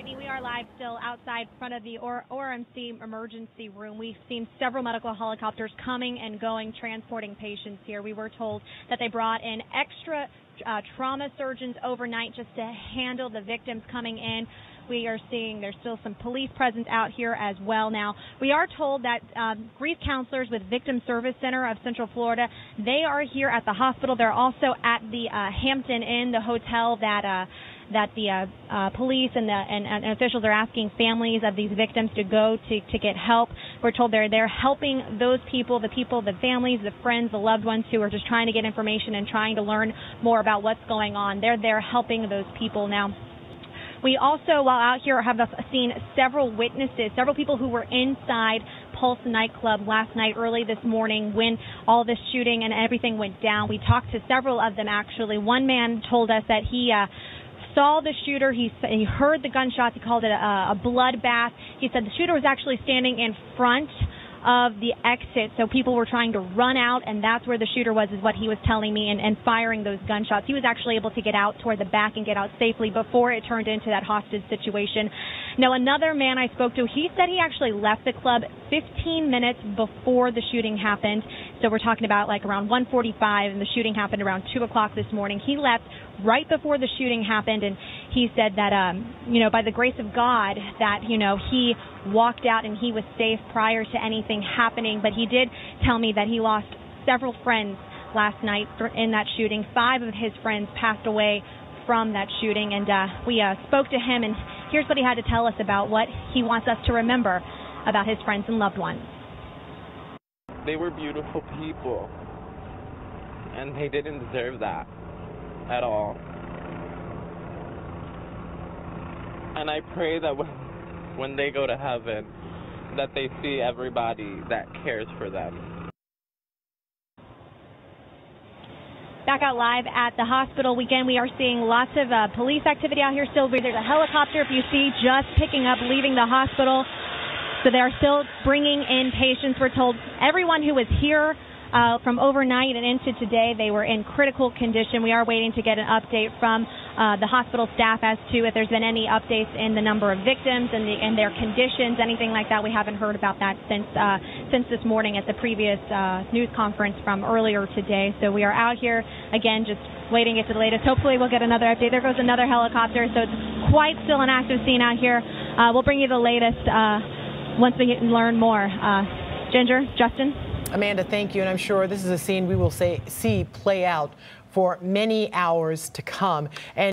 Brittany, we are live still outside front of the or- ORMC emergency room. We've seen several medical helicopters coming and going, transporting patients here. We were told that they brought in extra uh, trauma surgeons overnight just to handle the victims coming in. We are seeing there's still some police presence out here as well now. We are told that um, grief counselors with Victim Service Center of Central Florida, they are here at the hospital. They're also at the uh, Hampton Inn, the hotel that uh, that the uh, uh, police and the and, and, officials are asking families of these victims to go to to get help. We're told they're they're helping those people, the people, the families, the friends, the loved ones who are just trying to get information and trying to learn more about what's going on. They're there helping those people now. We also, while out here, have seen several witnesses, several people who were inside Pulse nightclub last night, early this morning, when all this shooting and everything went down. We talked to several of them actually. One man told us that he uh, saw the shooter. He he heard the gunshots. He called it a, a bloodbath. He said the shooter was actually standing in front of the exit. So people were trying to run out, and that's where the shooter was, is what he was telling me, and, and firing those gunshots. He was actually able to get out toward the back and get out safely before it turned into that hostage situation. Now, another man I spoke to, he said he actually left the club 15 minutes before the shooting happened. So we're talking about like around 1:45, and the shooting happened around 2 o'clock this morning. He left right before the shooting happened, and he said that, um, you know, by the grace of God, that you know he walked out and he was safe prior to anything happening. But he did tell me that he lost several friends last night in that shooting. Five of his friends passed away from that shooting, and uh, we uh, spoke to him, and here's what he had to tell us about what he wants us to remember about his friends and loved ones. They were beautiful people, and they didn't deserve that at all. And I pray that when, when they go to heaven, that they see everybody that cares for them. Back out live at the hospital weekend. We are seeing lots of uh, police activity out here still. There's a helicopter, if you see, just picking up, leaving the hospital. So they are still bringing in patients. We're told everyone who was here uh, from overnight and into today, they were in critical condition. We are waiting to get an update from uh, the hospital staff as to if there's been any updates in the number of victims and, the, and their conditions, anything like that. We haven't heard about that since uh, since this morning at the previous uh, news conference from earlier today. So we are out here again, just waiting to get to the latest. Hopefully, we'll get another update. There goes another helicopter, so it's quite still an active scene out here. Uh, we'll bring you the latest uh, once we learn more. Uh, Ginger, Justin. Amanda, thank you. And I'm sure this is a scene we will say, see play out for many hours to come. And